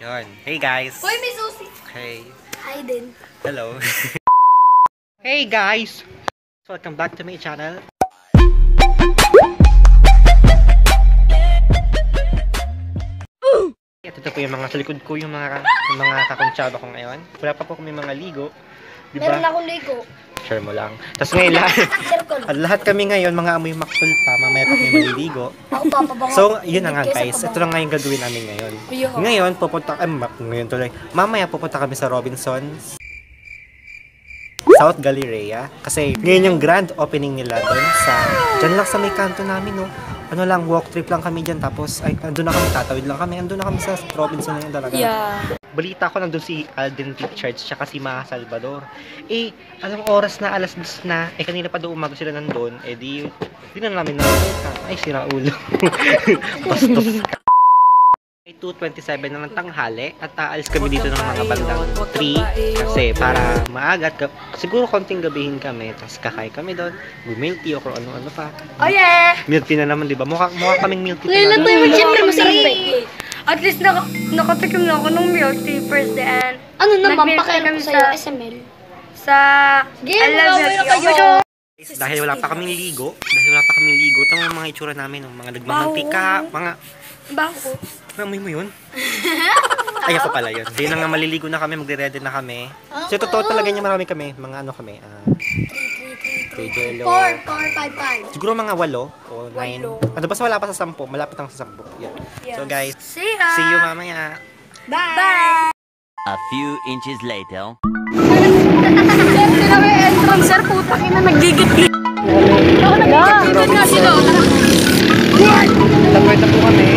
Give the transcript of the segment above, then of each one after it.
Yun. Hey guys. Hoy, may susi. Hey. Hi din. Hello. hey guys. Welcome back to my channel. Ito po yung mga sa likod ko, yung mga, yung mga kakuntsaba ko ngayon. Wala pa po kami mga ligo. Di Meron akong ligo. Share mo lang. Tapos ngayon lahat, at lahat kami ngayon, mga amoy maktul pa, mamaya pa kami maliligo. So, yun na nga guys. Ito lang nga yung gagawin namin ngayon. Ngayon, pupunta, ay, ngayon tuloy. Mamaya pupunta kami sa Robinsons. South Galleria. Kasi ngayon yung grand opening nila doon sa, dyan lang sa may kanto namin, no. Ano lang, walk trip lang kami dyan. Tapos, ay, andun na kami, tatawid lang kami. Andun na kami sa Robinson na yun talaga. Yeah. Balita ko nandun si Alden Richards tsaka si Ma Salvador. Eh, anong oras na, alas 10 na, eh kanina pa doon umaga sila nandun, eh di, di na namin nakita. Ay, sira ulo. Bastos ka. Ay, 2.27 na ng tanghali at aalis kami dito ng mga bandang 3 kasi para maaga at siguro konting gabihin kami tapos kakain kami doon milk tea o kung ano-ano pa Oh yeah! milk tea na naman di ba mukha, mukha kaming milk tea Ngayon lang tayo mag-syempre masarap eh. At least naka nakatikim na ako ng milk tea first and Ano naman, kami ko sa'yo, sa- SML. sa Game, I love mamaya you. Dahil wala pa kaming ligo, dahil wala pa kaming ligo, tama yung mga itsura namin, oh, mga nagmamantika, mga, Baho. namoy mo yun? Ay, ako pala yun. Hindi na nga maliligo na kami, magre-ready na kami. So, totoo talaga niya marami kami, mga ano kami, ah, Jello. 4, 4, 5, 5. Siguro mga walo o nine. Walo. Ano, basta wala pa sa sampo, malapit lang sa sampo. Yan. So guys, See ya! see you mamaya. Bye! Bye! A few inches later. Entrance, sir. Puta ka na nagigit-git. Ako nagigit-git nga sila. Tapos po kami.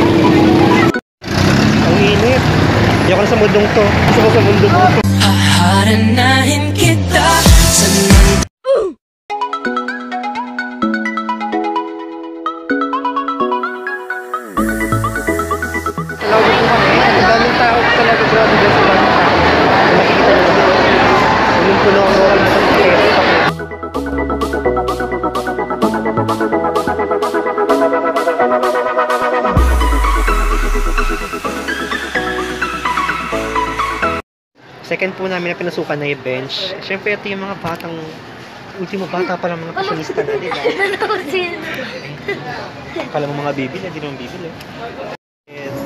Ang init. Hindi ako na sa mundong to. Gusto ko sa mundong to. Haharanahin Second po namin na pinasukan na yung bench. Siyempre, ito yung mga batang ultimo bata pa lang mga pasyonista na, di ba? Kala mo mga bibili, hindi naman bibili.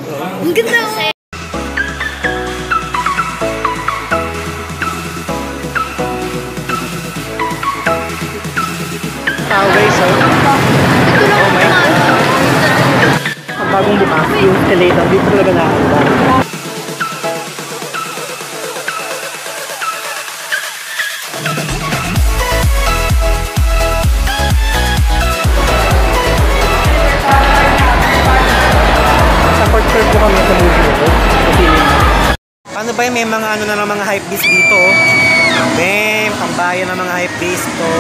So, Ang ganda. tao guys, oh. Oh my God. Ang bagong bukas, yung escalator, dito talaga nakakita. Yun? May mga ano na ng mga hype beast dito, oh. Bam! Pambayan ng mga hype beast to.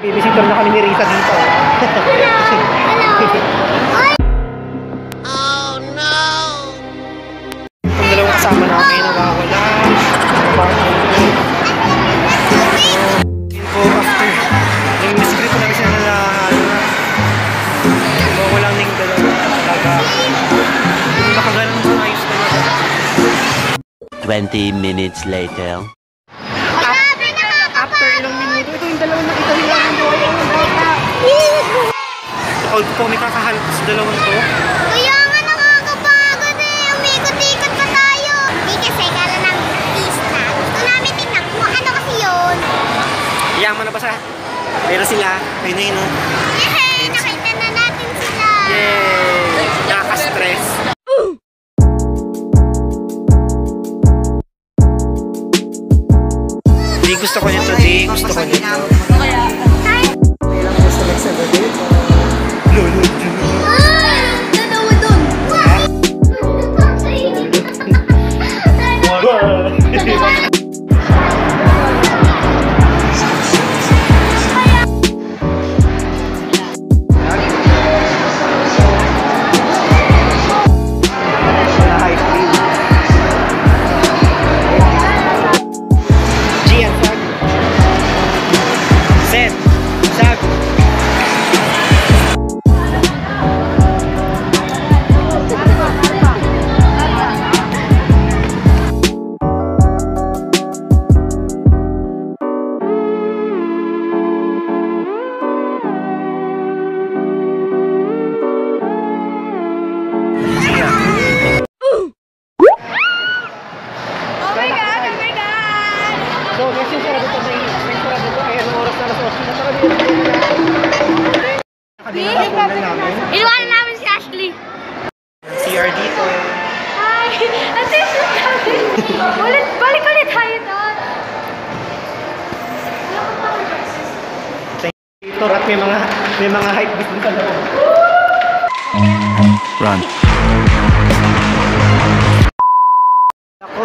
Babysitter na kami ni Risa dito. Oh no! Ang dalawang kasama namin nawawala. Po, after yung misgrip namin sila na nawawala na yung dalawa talaga. Yung nakagalan mo ayos talaga. 20 minutes later. After ilang minuto, ito yung dalawang nakita nila ng buhay ang bata. All po may kakahalap sa dalawang to. Kaya nga nakakapagod eh. Umikot-ikot pa tayo. Hindi kasi kala ng pista. Gusto namin tingnan kung ano kasi yun. Mo na ba sa? Pero sila, ayun na yun, oh. Nakita na natin sila. Yay! Nakaka-stress. Di gusto ko nito, di gusto ko nito. Moisés Dito at may mga may mga hype beast din sa loob. Run. Ako,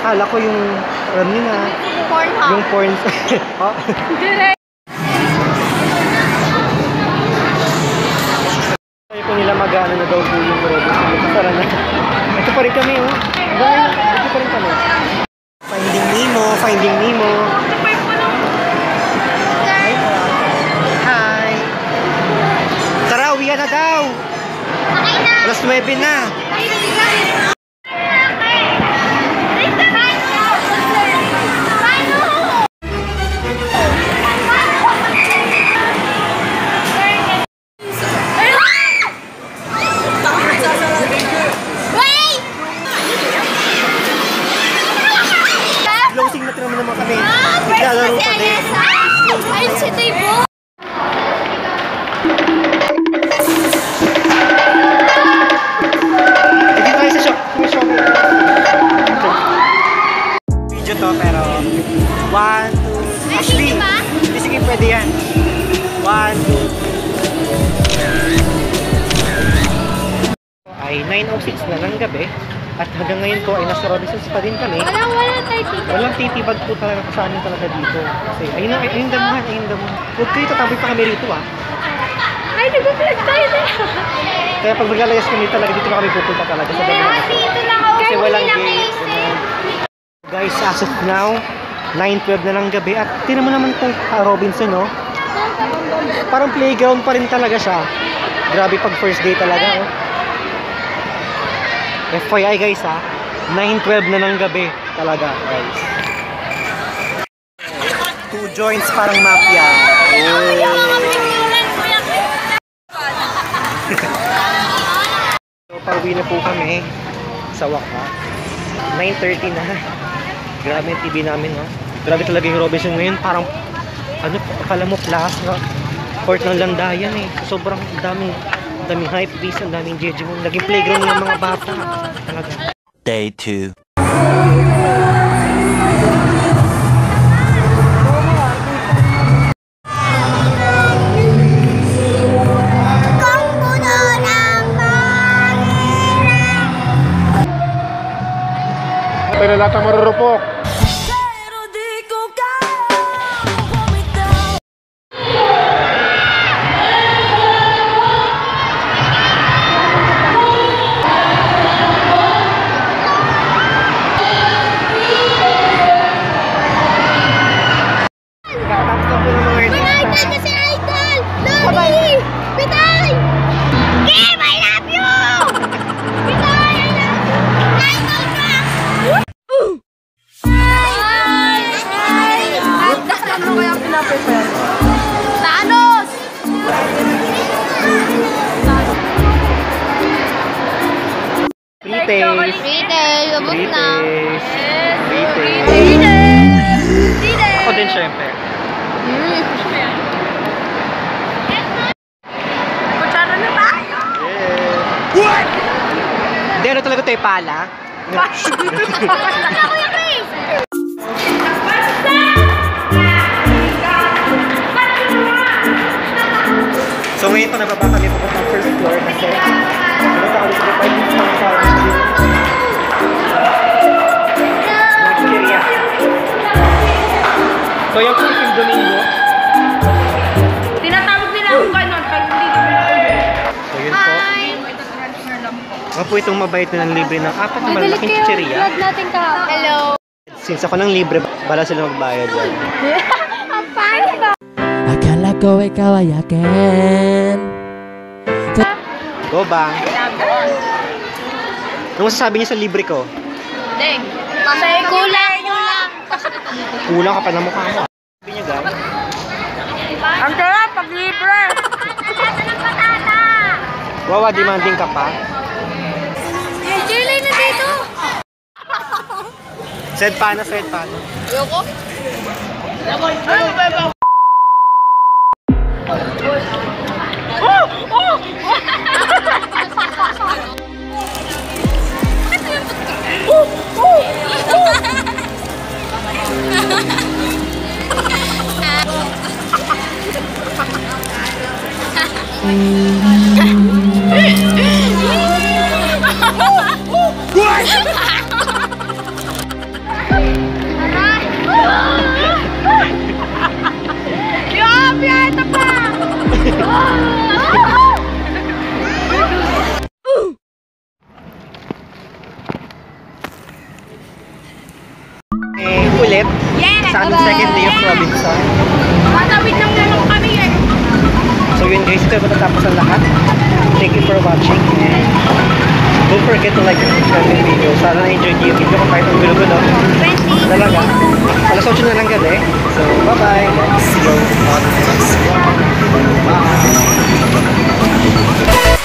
akala ko yung alam niyo na, Pornhub. yung porn. oh. Direct. Sabi po nila mag-ano na daw po yung robot. Kasara na. Ito pa rin kami, oh. Ito pa rin kami. Finding Nemo, Finding Nemo. Na daw. Alas 9 na. Hanggang ngayon po ay nasa Robinsons pa din kami. Walang wala tayo dito. Walang titibag po talaga sa amin talaga dito. Kasi ayun na, ayun damuhan, ayun damuhan. Huwag kayo tataboy pa kami rito ah. Ay, nag-vlog tayo na. Kaya pag maglalayas kami talaga, dito na kami pupunta talaga sa damuhan. Kasi walang gate. Guys, as of now, 9.12 na ng gabi at tinan mo naman itong ah, Robinson, no? Parang playground pa rin talaga siya. Grabe pag first day talaga, oh. FYI guys, ha? 9.12 na ng gabi talaga, guys. Two joints parang mafia. So, pauwi na po kami sa wakas. 9.30 na. Grabe yung TV namin, no? Grabe talaga yung Robinson ngayon. Parang, ano, akala mo no? Court ng landayan, eh. Sobrang daming, daming hype beast, ang daming Digimon. Naging playground ng mga bata. Talaga. Day 2. Kung puno ng pangirang. Patay na lahat ang marurupok. Retails. Retail, ubos na. Retails. Retails. Ako din syempre. Kutsara na tayo! What? Hindi, ano talaga ito, eh, pala? So ngayon po nababa Ako po itong mabait na ng libre ng apat na malalaking chicheria. natin ka. Hello! Since ako nang libre, bala sila magbayad yan. Ang pangit ba? Akala ko ikaw ay akin Go bang! Ano masasabi niyo sa libre ko? Deng. Kasi kulang, kulang. Kulang ka pa na mukha mo. Sabi niyo guys. Ang sarap pag libre. Ng! Wawa, demanding ka pa. Send panas, send panas. Ayoko. Ayoko. Ayoko. Ayoko. thank you for watching and don't forget to like and subscribe yung video. Sana na-enjoy niyo yung video ko kahit ang gulo-gulo. Talaga. Alas 8 na lang gan gabi. So, bye-bye. See you on the next one. Bye.